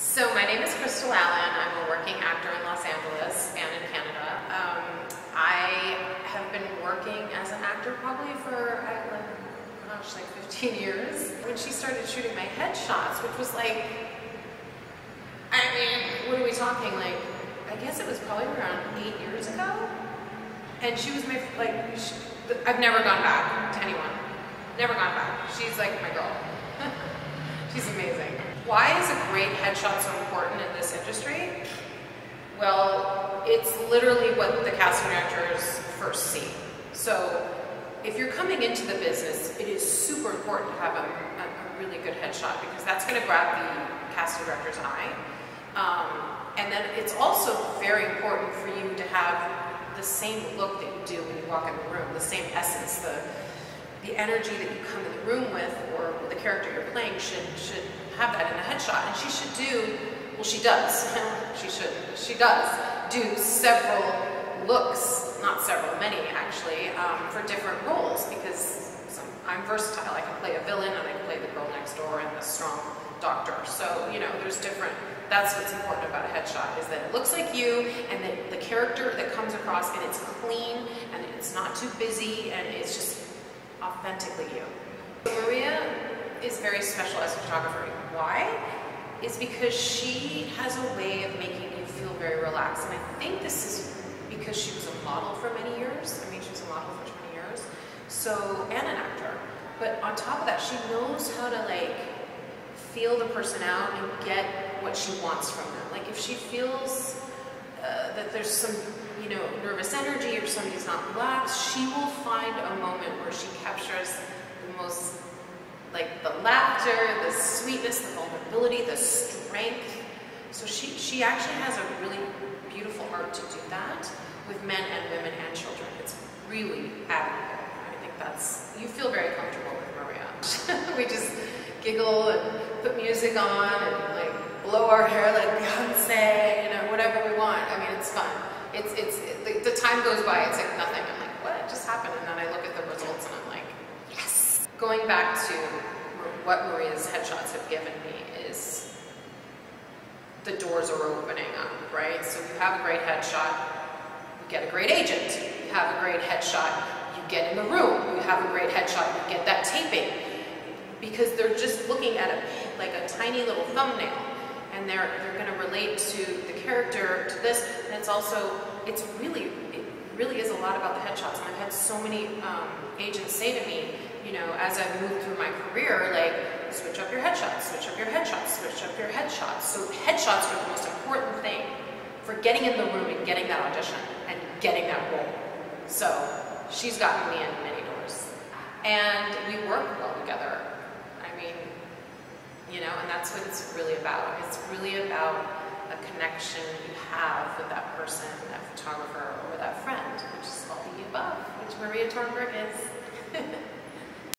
So my name is Crystal Allen. I'm a working actor in Los Angeles and in Canada. Um, I have been working as an actor probably for, like, gosh, like 15 years. When she started shooting my headshots, which was like, I mean, what are we talking? Like, I guess it was probably around eight years ago. And she was my, like, she, I've never gone back to anyone. Never gone back. She's like my girl. She's amazing. Why is a great headshot so important in this industry? Well, it's literally what the casting directors first see. So if you're coming into the business, it is super important to have a, a, really good headshot because that's going to grab the casting director's eye. Um, and then it's also very important for you to have the same look that you do when you walk in the room, the same essence, the the energy that you come in the room with or the character you're playing should should have that in the headshot. And she should do, well she does, she should, she does do several looks, not several, many actually, um, for different roles because I'm versatile. I can play a villain and I can play the girl next door and the strong doctor. So, you know, there's different, that's what's important about a headshot is that it looks like you and that the character that comes across and it's clean and it's not too busy and it's just authentically you. Maria is very special as a photographer. Why? Is because she has a way of making you feel very relaxed. And I think this is because she was a model for many years. I mean, she was a model for 20 years. So, and an actor. But on top of that, she knows how to like feel the person out and get what she wants from them. Like if she feels uh, that there's some, you know, nervous energy or somebody's not relaxed, she will find a moment where she captures the most, like the laughter, the sweetness, the vulnerability, the strength. So she, she actually has a really beautiful art to do that with men and women and children. It's really admirable. I think that's, you feel very comfortable with Maria. we just giggle and put music on and like blow our hair like Beyonce, you know, whatever we want. I mean, it's fun. It's, it's, it, the, time goes by, it's like nothing. I'm like, what just happened? And then I look at the results and I'm like, yes. Going back to what Maria's headshots have given me is the doors are opening up, right? So you have a great headshot, you get a great agent. You have a great headshot, you get in the room. You have a great headshot, you get that taping. Because they're just looking at a, like a tiny little thumbnail and they're, they're going to relate to the character, to this, and it's also, it's really, it really is a lot about the headshots, and I've had so many um, agents say to me, you know, as I've moved through my career, like, switch up your headshots, switch up your headshots, switch up your headshots. So headshots are the most important thing for getting in the room and getting that audition and getting that role. So she's gotten me in many doors. And we work well together. I mean, you know, and that's what it's really about. It's really about a connection you have with that person, that photographer, or that friend, which is all the above, which Maria Tornberg is.